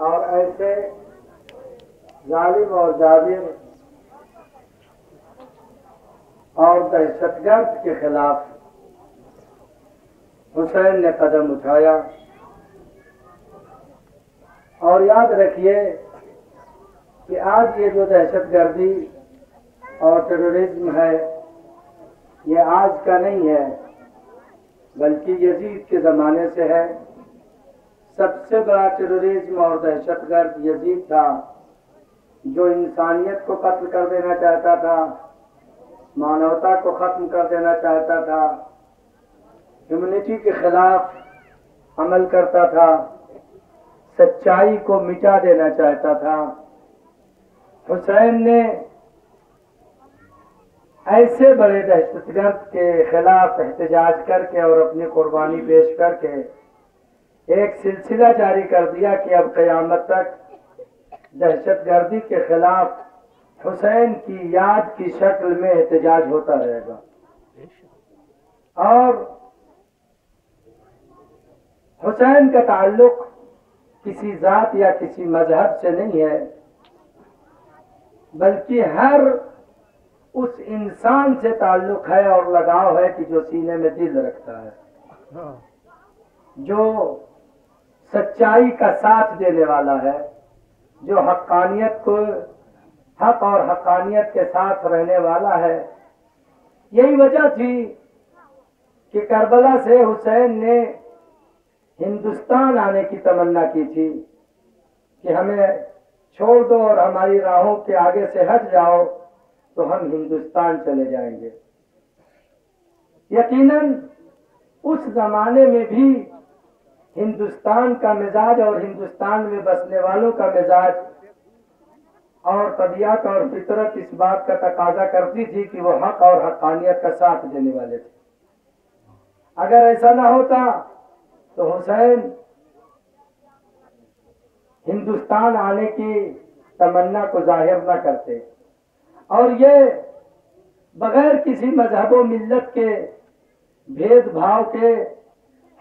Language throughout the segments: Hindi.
और ऐसे जालिम और जाबिर और दहशतगर्द के खिलाफ हुसैन ने कदम उठाया। और याद रखिए कि आज ये जो दहशतगर्दी और टेररिज्म है, ये आज का नहीं है, बल्कि यजीद के ज़माने से है। सबसे बड़ा टेररिज्म और दहशतगर्द यजीद था, जो इंसानियत को कत्ल कर देना चाहता था, मानवता को खत्म कर देना चाहता था ह्यूमनिटी के खिलाफ अमल करता था, सच्चाई को मिटा देना चाहता था। हुसैन ने ऐसे बड़े दहशतगर्द के खिलाफ एहतजाज करके और अपनी कुर्बानी पेश करके एक सिलसिला जारी कर दिया कि अब कयामत तक दहशतगर्दी के खिलाफ हुसैन की याद की शक्ल में एहतजाज होता रहेगा। और हुसैन का ताल्लुक किसी जात या किसी मज़हब से नहीं है बल्कि हर उस इंसान से ताल्लुक है और लगाव है कि जो सीने में दिल रखता है। जो सच्चाई का साथ देने वाला है, जो हक्कानियत को, हक और हक्कानियत के साथ रहने वाला है। यही वजह थी कि करबला से हुसैन ने हिंदुस्तान आने की तमन्ना की थी कि हमें छोड़ दो और हमारी राहों के आगे से हट जाओ तो हम हिंदुस्तान चले जाएँगे। यकीनन, उस जमाने में भी हिंदुस्तान का मिजाज और हिंदुस्तान में बसने वालों का मिजाज। और तबियत और फितरत इस बात का तकाजा करती थी कि वो हक और हकानियत का साथ देने वाले थे। अगर ऐसा ना होता तो हुसैन, हिंदुस्तान आने की तमन्ना को ज़ाहिर न करते। और ये बगैर किसी मज़हब मिल्लत के भेदभाव के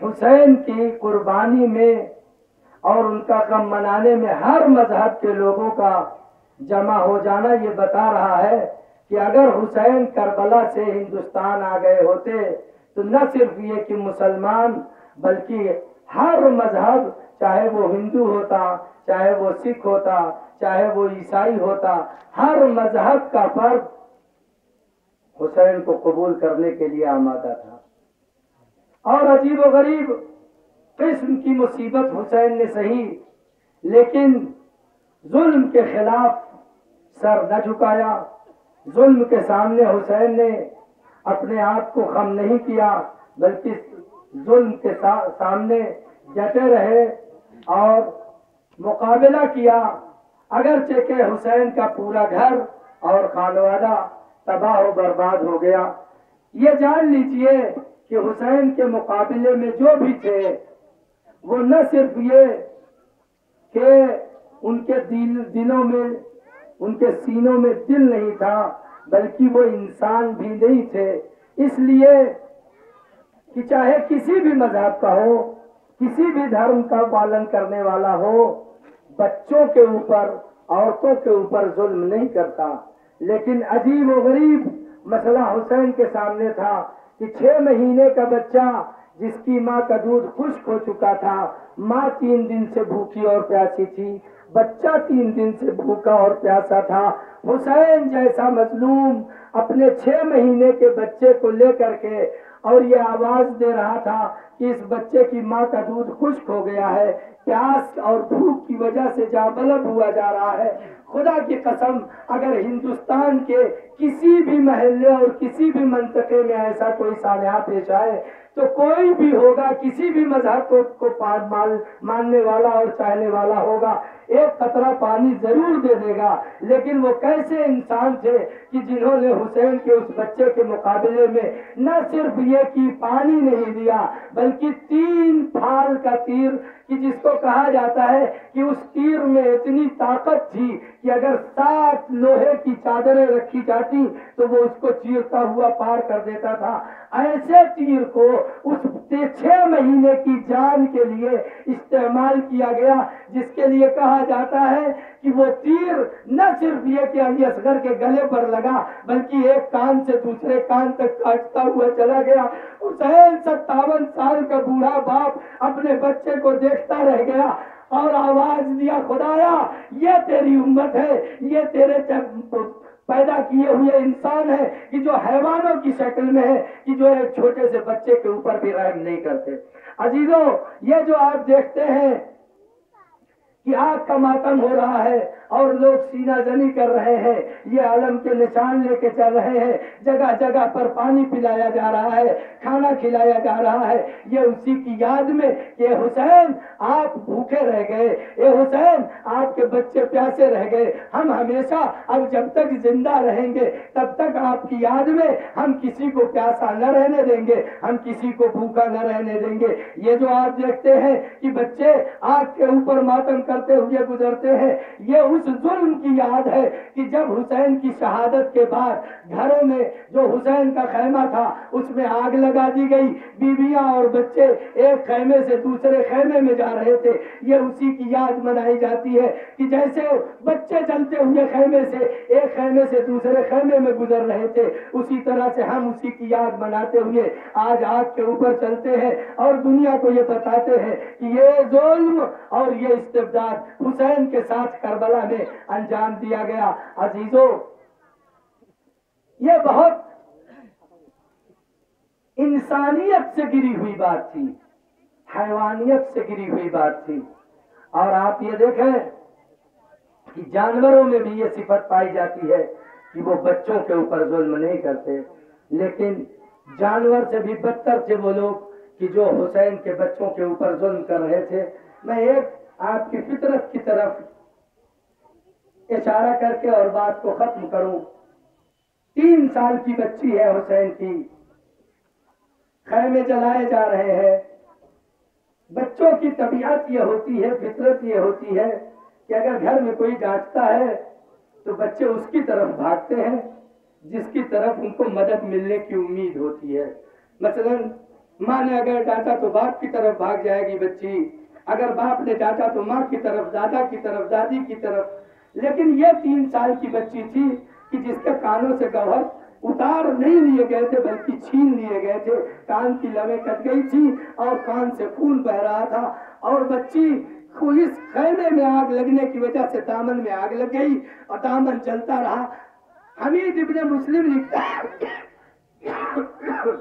हुसैन की कुर्बानी में और उनका कम मनाने में हर मज़हब के लोगों का जमा हो जाना ये बता रहा है कि अगर हुसैन करबला से हिंदुस्तान आ गए होते तो न सिर्फ़ ये कि मुसलमान, बल्कि हर मज़हब, चाहे वो हिंदू होता, चाहे वो सिख होता, चाहे वो ईसाई होता, हर मज़हब का फर्द हुसैन को कबूल करने के लिए आमादा था। और अजीब व गरीब। किस्म की मुसीबत हुसैन ने सही लेकिन जुल्म के खिलाफ सर न झुकाया। जुल्म के सामने हुसैन ने अपने आप को खम नहीं किया बल्कि जुल्म के सा, सामने डटे रहे और मुकाबला किया। अगर के हुसैन का पूरा घर और खानवादा तबाह बर्बाद हो गया। ये जान लीजिए कि हुसैन के मुकाबले में जो भी थे, वो न सिर्फ़ ये कि उनके दिल दिलों में, उनके सीनों में दिल नहीं था, बल्कि वो इंसान भी नहीं थे। इसलिए कि चाहे किसी भी मज़हब का हो, किसी भी धर्म का पालन करने वाला हो, बच्चों के ऊपर, औरतों के ऊपर जुल्म नहीं करता। लेकिन अजीब व गरीब मसला हुसैन के सामने था। कि छह महीने का बच्चा जिसकी माँ का दूध खुश्क हो चुका था, माँ तीन दिन से भूखी और प्यासी थी, बच्चा तीन दिन से भूखा और प्यासा था। हुसैन जैसा मजलूम अपने छह महीने के बच्चे को लेकर के और ये आवाज़ दे रहा था कि इस बच्चे की माँ का दूध खुश्क हो गया है, प्यास और भूख की वजह से जाबलब हुआ जा रहा है खुदा की कसम अगर हिंदुस्तान के किसी भी महल्ले और किसी भी मंतके में ऐसा कोई सालहा पेश आए तो कोई भी होगा किसी भी मज़हब को, को मान, मानने वाला और चाहने वाला होगा। एक कतरा पानी ज़रूर दे देगा। लेकिन वो कैसे इंसान थे कि जिन्होंने हुसैन के उस बच्चे के मुकाबले में न सिर्फ़ ये कि पानी नहीं दिया, बल्कि तीन फाल का तीर, कि जिसको कहा जाता है कि उस तीर में इतनी ताकत थी कि अगर सात लोहे की चादरें रखी जाती तो वो उसको चीरता हुआ पार कर देता था। ऐसे तीर को उस छह महीने की जान के लिए इस्तेमाल किया गया, जिसके लिए कहा जाता है कि वो तीर न सिर्फ़ ये कि अली असगर के गले पर लगा, बल्कि एक कान से दूसरे कान तक काटता हुआ चला गया। हुसैन सत्तावन साल का बूढ़ा बाप अपने बच्चे को देखता रह गया और आवाज़ दिया, खुदाया, ये तेरी उम्मत है, ये तेरे पैदा किए हुए इंसान है कि जो हैवानों की शक्ल में है, कि जो एक छोटे से बच्चे के ऊपर भी रहम नहीं करते। अजीजों, ये जो आप देखते हैं कि आग का मातम हो रहा है। और लोग सीना जनी कर रहे हैं। ये आलम के निशान लेके चल रहे हैं। जगह जगह पर पानी पिलाया जा रहा है, खाना खिलाया जा रहा है। ये उसी की याद में ये हुसैन, आप भूखे रह गए। ये हुसैन, आपके बच्चे प्यासे रह गए। हम हमेशा, अब जब तक ज़िंदा रहेंगे, तब तक आपकी याद में हम किसी को प्यासा न रहने देंगे। हम किसी को भूखा न रहने देंगे। ये जो आप देखते हैं कि बच्चे आग के ऊपर मातम करते हुए गुजरते हैं, ये उस जुल्म की याद है कि जब हुसैन की शहादत के बाद घरों में जो हुसैन का खैमा था, उसमें आग लगा दी गई। बीबियाँ और बच्चे एक खैमे से दूसरे खैमे में जा रहे थे। ये उसी की याद मनाई जाती है कि जैसे बच्चे चलते हुए खैमे से, एक खैमे से दूसरे खैमे में गुजर रहे थे। उसी तरह से हम उसी की याद मनाते हुए आज आग के ऊपर चलते हैं और दुनिया को ये बताते हैं कि ये जुल्म और ये इस्तेबदाद हुसैन के साथ करबला में अंजाम दिया गया। अजीजों, ये बहुत इंसानियत से गिरी हुई बात थी, हैवानियत से गिरी हुई बात थी। और आप ये देखें कि जानवरों में भी ये सिफत पाई जाती है कि वो बच्चों के ऊपर जुल्म नहीं करते। लेकिन जानवर से भी बदतर थे वो लोग कि जो हुसैन के बच्चों के ऊपर जुल्म कर रहे थे। मैं एक आपकी फितरत की तरफ़ इशारा करके और बात को खत्म करूँ। तीन साल की बच्ची है हुसैन की। खैमे जलाए जा रहे हैं। बच्चों की तबीयत ये होती है, फितरत ये होती है कि अगर घर में कोई डांटता है तो बच्चे उसकी तरफ़ भागते हैं, जिसकी तरफ़ उनको मदद मिलने की उम्मीद होती है। मसलन, माँ ने अगर डांटा तो बाप की तरफ़ भाग जाएगी बच्ची। अगर बाप ने डांटा तो माँ की तरफ़, दादा की तरफ़, दादी की तरफ़। लेकिन ये तीन साल की बच्ची थी कि जिसके कानों से गौहर उतार नहीं लिए गए थे, बल्कि छीन लिए गए थे। कान की लवे कट गई थी और कान से खून बह रहा था। और बच्ची को इस खैमे में आग लगने की वजह से दामन में आग लग गई और दामन जलता रहा। हमीद इब्ने मुस्लिम लिखता है।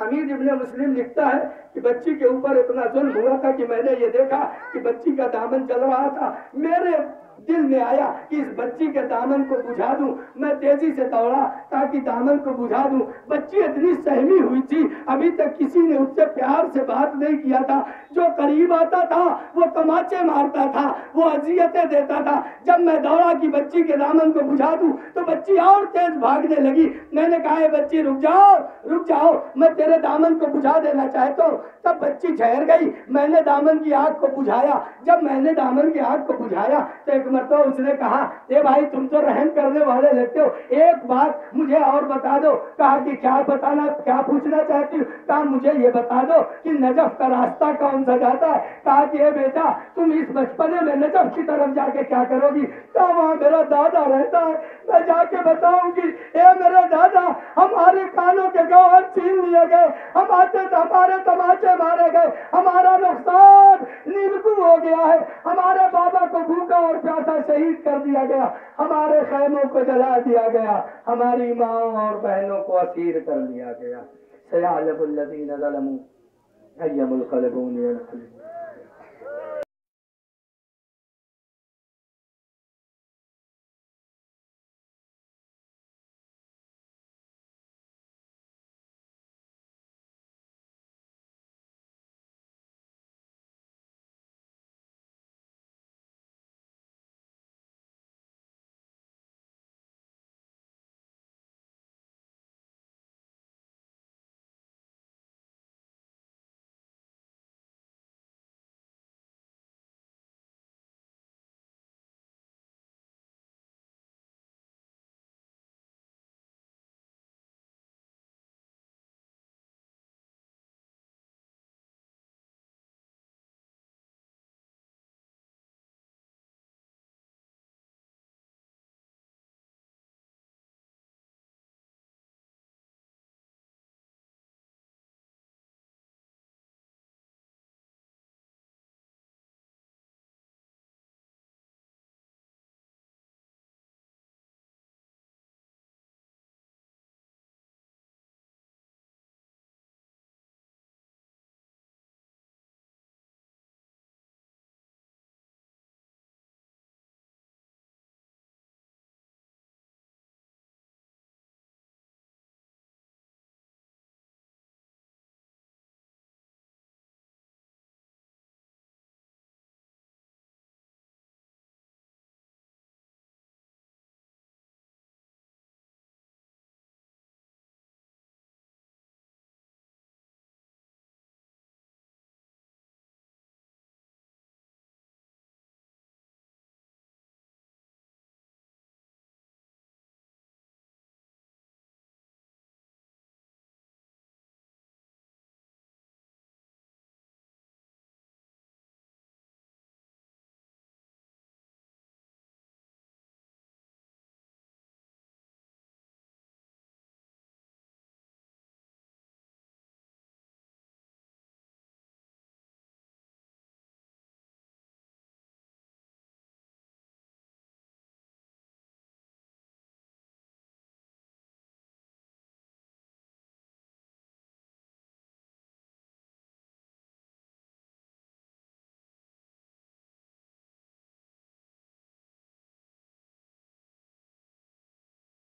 हमीद इब्ने मुस्लिम लिखता है कि बच्ची के ऊपर इतना जुल्म हुआ था कि मैंने ये देखा कि बच्ची का दामन जल रहा था। मेरे दिल में आया कि इस बच्ची के दामन को बुझा दूँ। मैं तेज़ी से दौड़ा ताकि दामन को बुझा दूँ। बच्ची इतनी सहमी हुई थी। अभी तक किसी ने उससे प्यार से बात नहीं किया था। जो करीब आता था, वो तमाचे मारता था, वो अजियतें देता था। जब मैं दौड़ा कि बच्ची के दामन को बुझा दूँ तो बच्ची और तेज भागने लगी। मैंने कहा बच्ची, रुक जाओ रुक जाओ। मैं तेरे दामन को बुझा देना चाहता हूँ। तब बच्ची ठहर गई। मैंने दामन की आग को बुझाया। जब मैंने दामन की आग को बुझाया तो एक मरतबा उसने कहा, ए भाई, तुम तो रहम करने वाले लगते हो। एक बात मुझे और बता दो। कहा कि क्या बताना, क्या पूछना चाहती हूँ? कहा, मुझे ये बता दो कि नजफ का रास्ता कौन सा जाता है। कहा कि, ए बेटा, तुम इस बचपने में नजफ की तरफ़ जाके क्या करोगी? तो वहाँ मेरा दादा रहता है। मैं जाके बताऊँगी, ए मेरे दादा, हमारे कानों के गौहर छीन लिए गए। हम आते तो हमारे तमाचे मारे गए। हमारा नुकसान नीलकू हो गया है। हमारे बाबा को भूखा और प्यासा शहीद कर दिया गया। हमारे खैमों को जला दिया गया। हमारी माओ और बहनों को असीर कर दिया गया। सयालबुल्लदीन